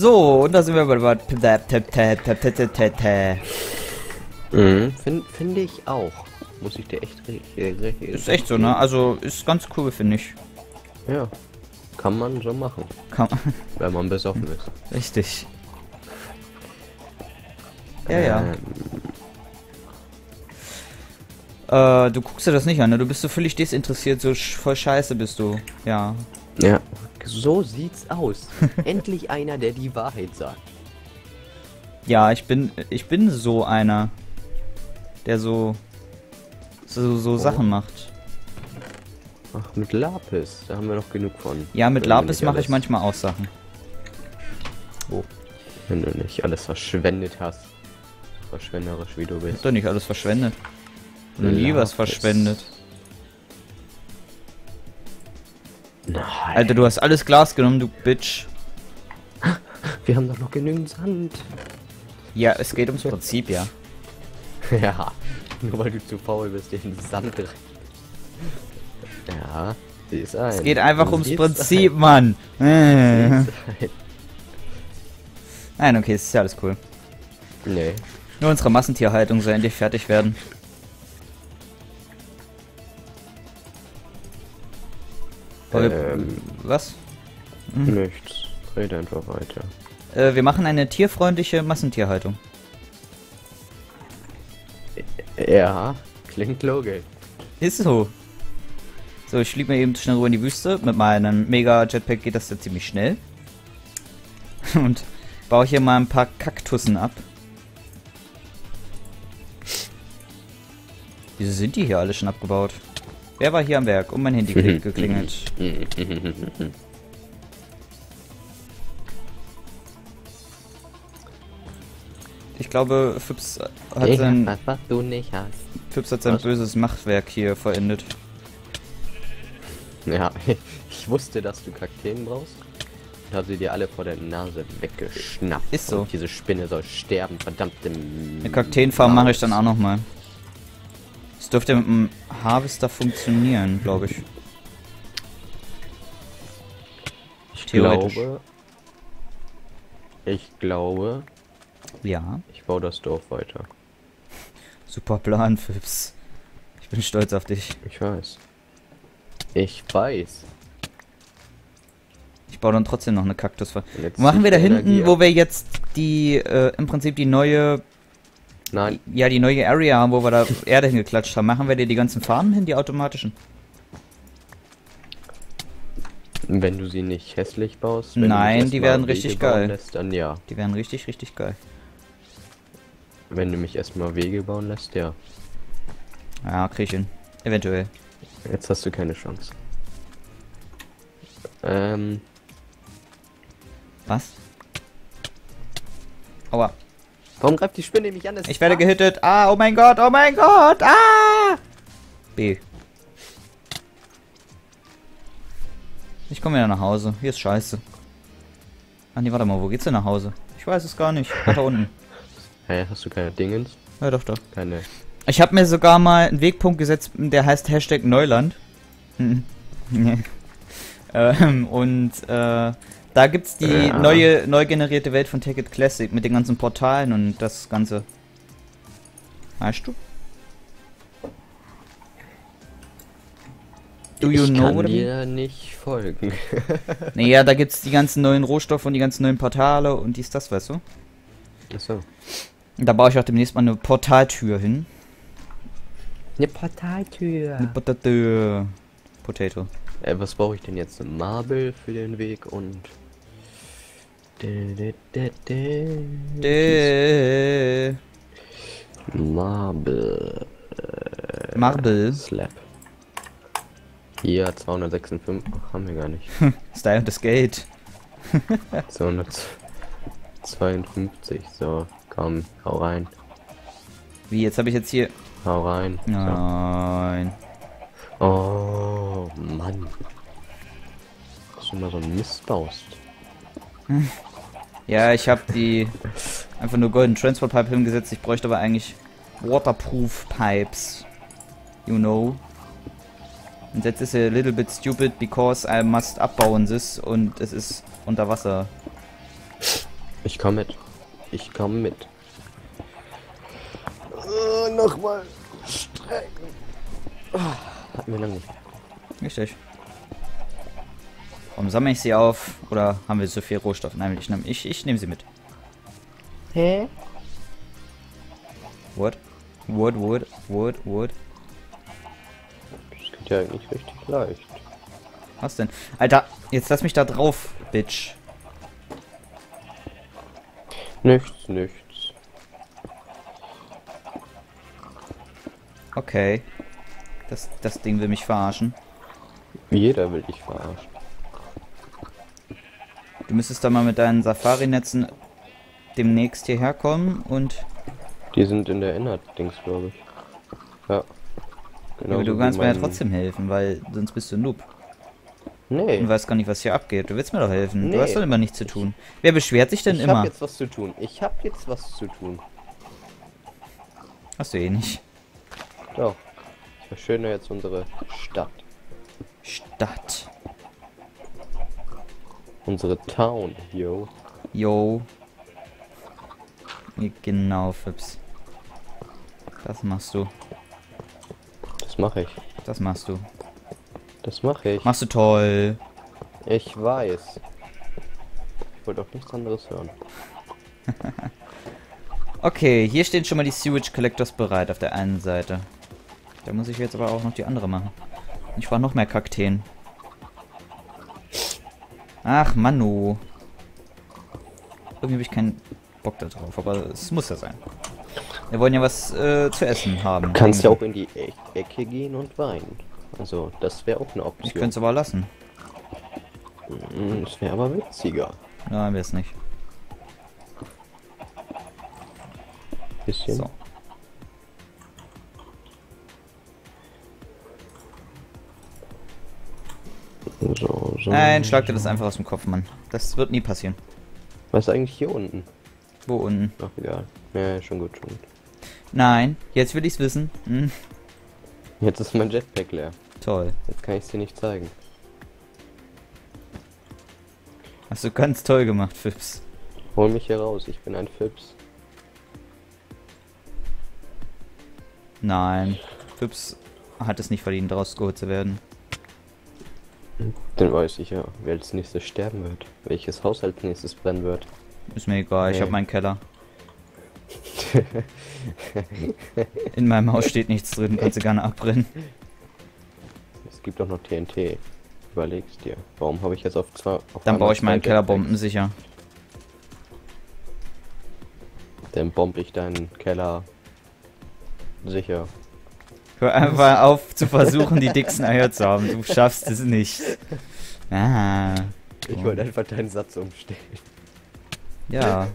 So, und da sind wir bei... Mhm, Finde find ich auch. Muss ich dir echt recht. Ist echt so, ne? Also, ist ganz cool, finde ich. Ja. Kann man so machen, Kann, wenn man besoffen ist. richtig. Ja, ja. Ähm, Äh, du guckst dir das nicht an, ne? Du bist so völlig desinteressiert, so sch voll scheiße bist du. Ja. Ja. So sieht's aus. Endlich einer, der die Wahrheit sagt. Ja, ich bin, ich bin so einer, der so, so, so Sachen macht. Ach, mit Lapis, da haben wir noch genug von. Ja, mit Wenn Lapis mache ich manchmal auch Sachen. Wenn du nicht alles verschwendet hast. Verschwenderisch wie du Ich hab bist. doch nicht alles verschwendet. Nie was Lapis. verschwendet. Nein. Alter, du hast alles Glas genommen, du Bitch. wir haben doch noch genügend Sand. Ja, es geht ums Prinzip, ja. ja, nur weil du zu faul bist, den Sand rein. Ja, sie ist ein. Es geht einfach Sie ums Prinzip, Mann. Ein. Äh. Ein. Nein, okay, es ist ja alles cool. Nee. Nur unsere Massentierhaltung soll endlich fertig werden. Ähm, Was? nichts. Rede einfach weiter. Äh, wir machen eine tierfreundliche Massentierhaltung. Ja, klingt logisch. Ist so. So, ich fliege mir eben schnell rüber in die Wüste. Mit meinem Mega-Jetpack geht das ja ziemlich schnell. Und baue hier mal ein paar Kaktussen ab. Wieso sind die hier alle schon abgebaut? Wer war hier am Werk? Um mein Handy ge- geklingelt. Ich glaube, Fips hat Ich sein, was, was du nicht hast. Fips hat sein Was? böses Machtwerk hier vollendet. Ja, ich wusste, dass du Kakteen brauchst. Und habe sie dir alle vor der Nase weggeschnappt. Ist so. Und diese Spinne soll sterben, verdammte Eine Kakteenfarm mache ich dann auch noch mal. Das dürfte mit dem Harvester funktionieren, glaube ich. Ich glaube. Ich glaube, Ja. ich baue das Dorf weiter. Super Plan, Fips. Ich bin stolz auf dich. Ich weiß. Ich weiß. Ich baue dann trotzdem noch eine Wo machen wir da hinten, wo wir jetzt die, äh, im Prinzip die neue, Nein, ja, die neue Area wo wir da Erde hingeklatscht haben? Machen wir dir die ganzen Farmen hin, die automatischen? wenn du sie nicht hässlich baust. Nein, die werden Wege richtig bauen geil. Lässt, dann ja. Die wären richtig, richtig geil. Wenn du mich erstmal Wege bauen lässt, ja. Ja, krieg ich hin. Eventuell. Jetzt hast du keine Chance. Ähm, Was? Aua. Warum greift die Spinne mich an? Das Ich werde gehittet. Ah, oh mein Gott, oh mein Gott. Ah! B. Ich komme wieder nach Hause. Hier ist scheiße. Ah nee, warte mal, wo geht's denn nach Hause? Ich weiß es gar nicht. Weiter unten. Hä, hast du keine Dingens? Ja, doch, doch. Keine. Ich habe mir sogar mal einen Wegpunkt gesetzt, der heißt Hashtag Neuland. Hm. ähm, und äh, da gibt's die Ja. neue, neu generierte Welt von Take It Classic mit den ganzen Portalen und das Ganze. Weißt du? Do you ich know kann dir nicht folgen. Naja, da gibt's die ganzen neuen Rohstoffe und die ganzen neuen Portale und dies, das, weißt du? Achso. Und da baue ich auch demnächst mal eine Portaltür hin. Eine Portaltür. Eine Potato. Potato. Äh, was brauche ich denn jetzt? Marble für den Weg und. Marble. Marble. Slab. Hier 256 haben wir gar nicht. Style und das Geld. 252. So, komm, hau rein. Wie, jetzt habe ich jetzt hier. Hau rein. Nein. So. Oh, Mann. Dass du mal so einen Mist baust. Ja, ich habe die einfach nur Golden Transport Pipe hingesetzt. Ich bräuchte aber eigentlich Waterproof Pipes. You know. Und jetzt ist a little bit stupid because I must abbauen this und es ist unter Wasser. Ich komm mit. Ich komm mit. Uh, Nochmal strecken. Oh, hatten wir lange nicht. Richtig. Warum sammle ich sie auf? Oder haben wir so viel Rohstoff? Nein, ich nehme ich, ich nehm sie mit. Hä? Wood? Wood, wood, wood, wood. Das geht ja eigentlich richtig leicht. Was denn? Alter, jetzt lass mich da drauf, Bitch. Nichts, nichts. Okay. Das, das Ding will mich verarschen. Jeder will dich verarschen. Du müsstest da mal mit deinen Safari-Netzen demnächst hierher kommen und Die sind in der Inner-Dings, glaube ich. Ja. Genau. aber du kannst mir ja trotzdem helfen, weil sonst bist du ein Noob. Nee. Du weißt gar nicht, was hier abgeht. Du willst mir doch helfen. Nee. Du hast doch immer nichts zu tun. Wer beschwert sich denn ich immer? hab jetzt was zu tun. Ich hab jetzt was zu tun. Hast du eh nicht. Doch. Ich verschönere jetzt unsere Stadt. Stadt. Unsere Town, yo. Yo. Genau, Fips. Das machst du. Das mache ich. Das machst du. Das mache ich. Machst du toll. Ich weiß. Ich wollte auch nichts anderes hören. Okay, hier stehen schon mal die Sewage Collectors bereit auf der einen Seite. Da muss ich jetzt aber auch noch die andere machen. Ich brauche noch mehr Kakteen. Ach, Manu. Irgendwie habe ich keinen Bock da drauf, aber es muss ja sein. Wir wollen ja was äh, zu essen haben. Du kannst ja auch in die e Ecke gehen und weinen. Also, das wäre auch eine Ich Option. könnte es aber lassen. Mm, Das wäre aber witziger. Nein, wir es nicht. Bisschen. So. So, so. Nein, schlag dir das einfach aus dem Kopf, Mann. Das wird nie passieren. Was ist eigentlich hier unten? Wo unten? Ach, egal. Ja, schon gut, schon gut. Nein, jetzt will ich's wissen. Hm, Jetzt ist mein Jetpack leer. toll. Jetzt kann ich es dir nicht zeigen. Hast du ganz toll gemacht, Fips. Hol mich hier raus, ich bin ein Fips. Nein, Fips hat es nicht verdient, rausgeholt zu werden. Dann weiß ich ja, wer als nächstes sterben wird. Welches Haus als nächstes brennen wird. Ist mir egal, ich Nee. habe meinen Keller. In meinem Haus steht nichts drin, kannst du gerne abbrennen. Es gibt auch noch TNT. Überlegst dir. Warum habe ich jetzt auf zwei. Auf Dann baue ich meinen Keller Jetpacks? bombensicher. Dann bomb ich deinen Keller. Sicher. Hör einfach auf zu versuchen, die dicksten Eier zu haben. Du schaffst es nicht. Ah. Ich wollte einfach deinen Satz umstellen. Ja.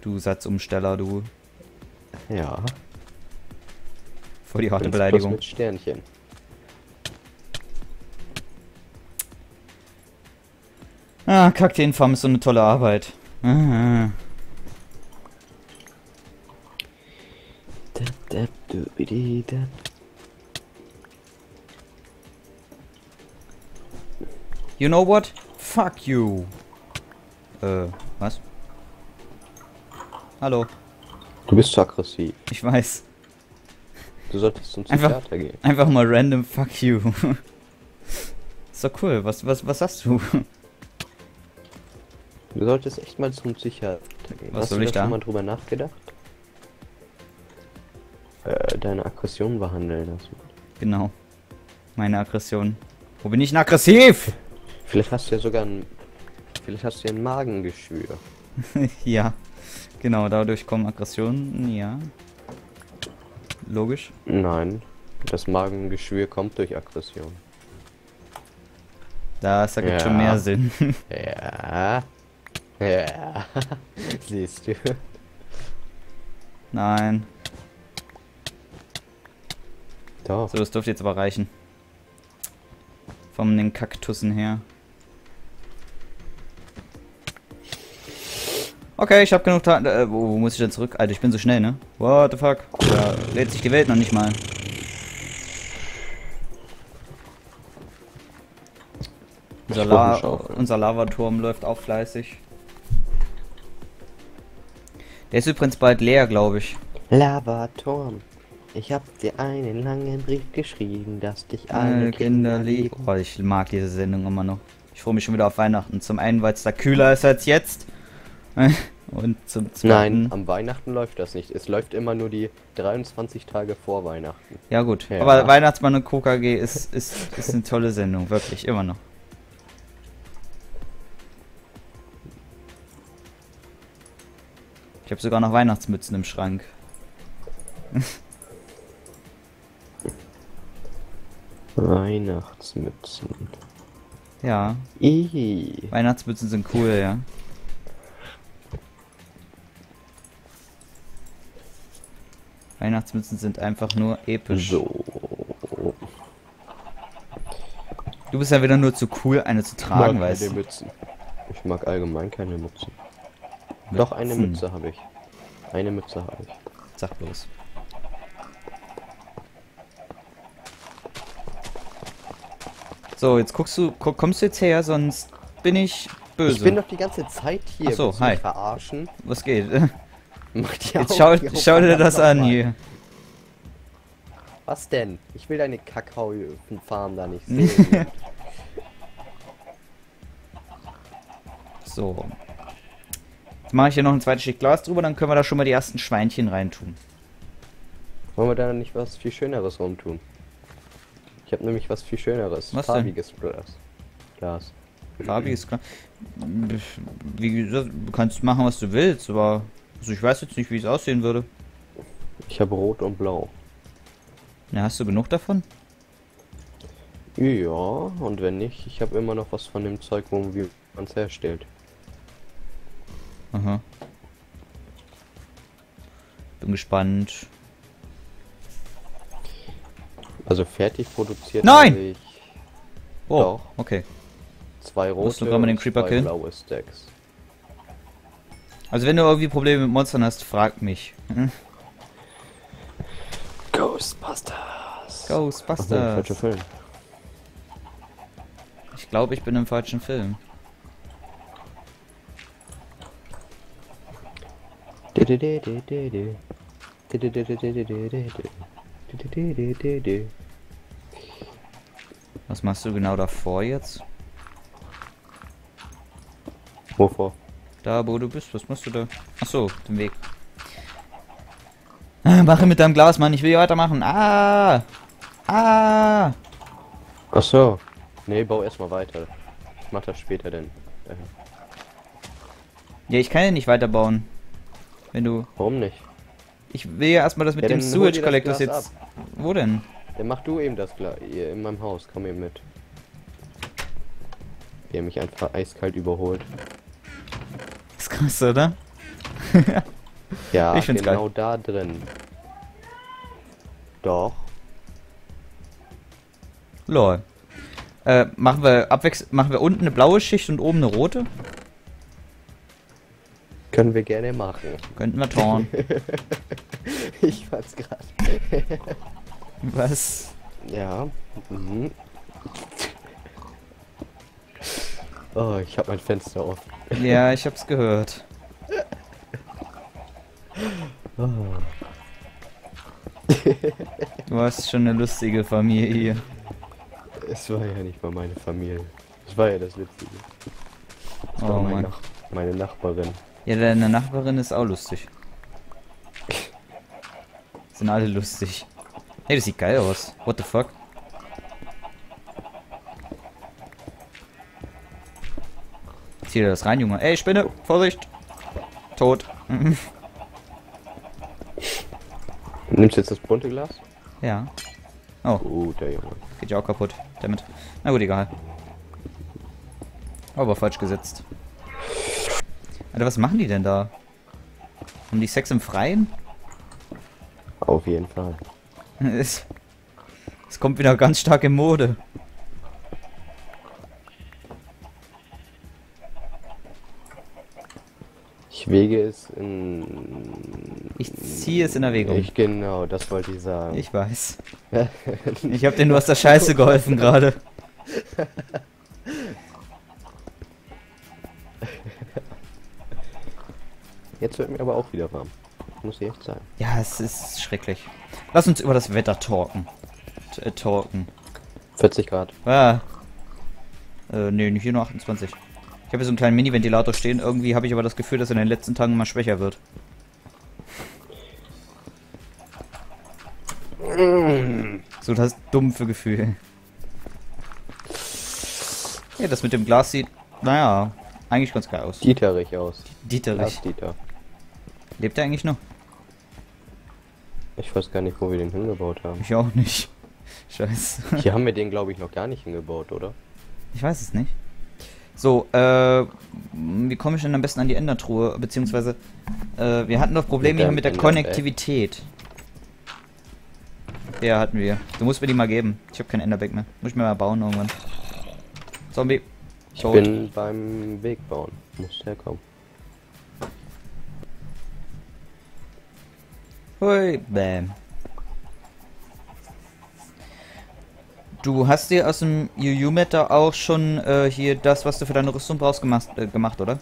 Du Satzumsteller, du. Ja. Voll die harte plus Beleidigung. Mit Sternchen. Ah, Kakteenfarm ist so eine tolle Arbeit. Ah. You know what? Fuck you. Äh, was? Hallo, Du bist zu aggressiv. ich weiß. Du solltest zum Einfach- Psychiater gehen. Einfach mal random fuck you. ist doch cool. Was, was, was hast du? Du solltest echt mal zum Psychiater gehen. Was Hast soll du ich da? schon mal drüber nachgedacht? Äh, deine Aggression behandeln lassen. Genau. Meine Aggression. Wo bin ich denn aggressiv? Vielleicht hast du ja sogar ein. Vielleicht hast du ja ein Magengeschwür. ja. Genau, dadurch kommen Aggressionen. Ja. Logisch. Nein. Das Magengeschwür kommt durch Aggression. Das ergibt Ja. schon mehr Sinn. Ja. Ja. Siehst du. Nein. Doch. So, das dürfte jetzt aber reichen. Von den Kaktussen her. Okay, ich habe genug Zeit. Äh, wo, wo muss ich denn zurück? Alter, ich bin so schnell, ne? What the fuck? Da lädt sich die Welt noch nicht mal. Unser, La unser Lavaturm läuft auch fleißig. Der ist übrigens bald leer, glaube ich. Lavaturm. Ich hab dir einen langen Brief geschrieben, dass dich alle Alle Kinder lieben. Oh, ich mag diese Sendung immer noch. Ich freue mich schon wieder auf Weihnachten. Zum einen, weil es da kühler ist als jetzt. Und zum zweiten. Nein, am Weihnachten läuft das nicht. Es läuft immer nur die 23 Tage vor Weihnachten. Ja gut, Ja. aber Weihnachtsmann und KKG ist, ist, ist eine tolle Sendung, wirklich, immer noch. Ich habe sogar noch Weihnachtsmützen im Schrank. Weihnachtsmützen. Ja, Ih. Weihnachtsmützen sind cool, ja. Weihnachtsmützen sind einfach nur episch. So. Du bist ja wieder nur zu cool, eine zu tragen, mag weißt keine du. Mützen. Ich mag allgemein keine Mützen. Doch, eine Mützen. Mütze habe ich. Eine Mütze habe ich. Sag bloß. So, jetzt guckst du, ko- kommst du jetzt her, sonst bin ich böse. Ich bin doch die ganze Zeit hier. Ach so, hi. verarschen? Was geht? Mach die Jetzt schau, schau dir das an hier. Was denn? Ich will deine Kakaofarm da nicht sehen. So. Jetzt mache ich hier noch ein zweites Stück Glas drüber, dann können wir da schon mal die ersten Schweinchen reintun. Wollen wir da nicht was viel Schöneres rumtun? Ich habe nämlich was viel Schöneres. Was denn? Farbiges Glas. Glas. Farbiges Glas. Wie gesagt, du kannst machen, was du willst, aber also ich weiß jetzt nicht, wie es aussehen würde. Ich habe Rot und Blau. Na, hast du genug davon? Ja, und wenn nicht, ich habe immer noch was von dem Zeug, wo man es herstellt. Aha. Bin gespannt. Also fertig produziert Nein! Oh, Doch. okay. zwei Musst du rote gerade mal den und Creeper zwei killen? blaue Stacks. Also wenn du irgendwie Probleme mit Monstern hast, frag mich. Hm? Ghostbusters! Ach nee, Ghostbusters. falscher Film. Ich glaube, ich bin im falschen Film. Was machst du genau davor jetzt? Wovor? Da, wo du bist, was machst du da? Achso, den Weg. Mache mit deinem Glas, Mann, ich will hier weitermachen. Ah! Ah! Ach so. Nee, bau erstmal weiter. Ich mach das später denn. Äh, Ja, ich kann ja nicht weiterbauen. Wenn du. warum nicht? Ich will ja erstmal das mit Ja, dem Sewage das Glas jetzt. Wo denn? Dann mach du eben das Glas hier in meinem Haus. Komm eben mit. Der mich einfach eiskalt überholt. ist krass, oder? Ja, Ich find's genau da drin. Doch. Lol. Äh, machen wir abwechs machen wir unten eine blaue Schicht und oben eine rote? Können wir gerne machen. Könnten wir torn. ich fand's gerade. Was? Ja. Mhm. Oh, ich hab mein Fenster offen. Ja, ich hab's gehört. Oh. Du hast schon eine lustige Familie hier. Es war ja nicht mal meine Familie. Es war ja das Witzige. Es war Oh mein Mann. Nach meine Nachbarin. Ja, deine Nachbarin ist auch lustig. Sind alle lustig. Hey, das sieht geil aus. What the fuck? Zieh dir das rein, Junge. Ey, Spinne! Vorsicht! Tot. Nimmst du jetzt das bunte Glas? ja. Oh, Guter Junge. geht ja auch kaputt. Damit. Na gut, egal. Aber falsch gesetzt. Alter, was machen die denn da? Haben die Sex im Freien? Auf jeden Fall. Es, es kommt wieder ganz stark in Mode. Ich wege es in. Ich ziehe es in Erwägung. Ich genau, das wollte ich sagen. Ich weiß. Ich hab dir nur aus der Scheiße geholfen gerade. Jetzt wird mir aber auch wieder warm. Muss ich echt sagen. Ja, es ist schrecklich. Lass uns über das Wetter talken. T äh, talken. 40 Grad. Ah. Äh, nee, hier nur 28. Ich habe hier so einen kleinen Mini-Ventilator stehen. Irgendwie habe ich aber das Gefühl, dass er in den letzten Tagen mal schwächer wird. So das dumpfe Gefühl. Ja, das mit dem Glas sieht, naja, eigentlich ganz geil aus. Dieterich aus. Dieterich. Dieter. Lebt er eigentlich noch? Ich weiß gar nicht, wo wir den hingebaut haben. Ich auch nicht. Scheiße. Hier haben wir den, glaube ich, noch gar nicht hingebaut, oder? Ich weiß es nicht. So, äh, wie komme ich denn am besten an die Endertruhe? Beziehungsweise, äh, wir hatten doch Probleme hier mit der Enderback. Konnektivität. Ja, hatten wir. Du musst mir die mal geben. Ich habe kein Enderback mehr. Muss ich mir mal bauen irgendwann. Zombie. Ich Tot. bin beim Weg bauen. Muss herkommen. Hui, bam. Du hast dir aus dem UU-Met da auch schon äh, hier das, was du für deine Rüstung brauchst, gemacht, äh, gemacht oder?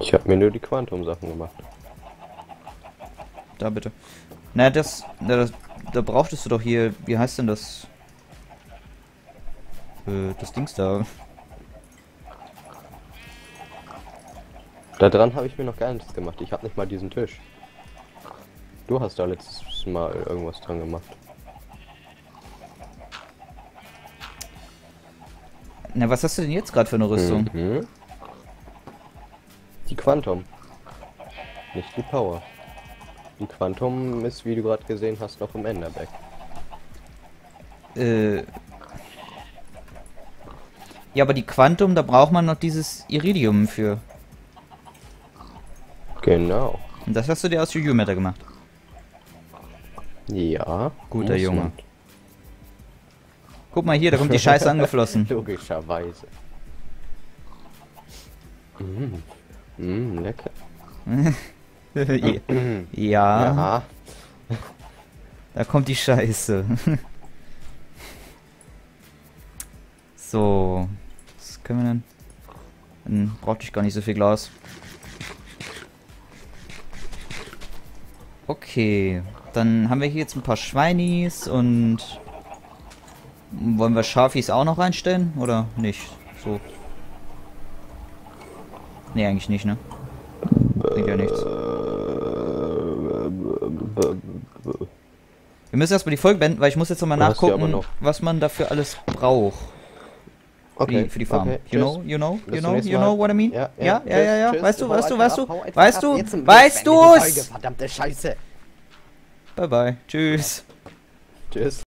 Ich habe mir nur die Quantum-Sachen gemacht. Da bitte. Na, das, na, das, da brauchtest du doch hier, wie heißt denn das? Äh, das Dings da. Da dran habe ich mir noch gar nichts gemacht. Ich habe nicht mal diesen Tisch. Du hast da letztes Mal irgendwas dran gemacht. Na, was hast du denn jetzt gerade für eine Rüstung? Mhm. Die Quantum. Nicht die Power. Die Quantum ist, wie du gerade gesehen hast, noch im Enderback. Äh. Ja, aber die Quantum, da braucht man noch dieses Iridium für. Genau. Und das hast du dir aus UU-Matter gemacht. Ja. Guter muss Junge. Guck mal hier, da kommt die Scheiße angeflossen. Logischerweise. Mm. Mm, lecker. ja, Ja. da kommt die Scheiße. so, was können wir denn? Dann brauchte ich gar nicht so viel Glas. Okay, dann haben wir hier jetzt ein paar Schweinis und wollen wir Schafis auch noch reinstellen oder nicht? So. Nee, eigentlich nicht, ne? Bringt ja nichts. Wir müssen erstmal die Folge beenden, weil ich muss jetzt nochmal Du nachgucken, was man dafür alles braucht. Für, die, für die Farm. okay, you know, you know, you know, you know what I mean? Ja, ja, ja, ja, ja, Weißt du, weißt du, weißt du, weißt du, weißt du's? Folge, Verdammte Scheiße. Bye bye, tschüss. Tschüss.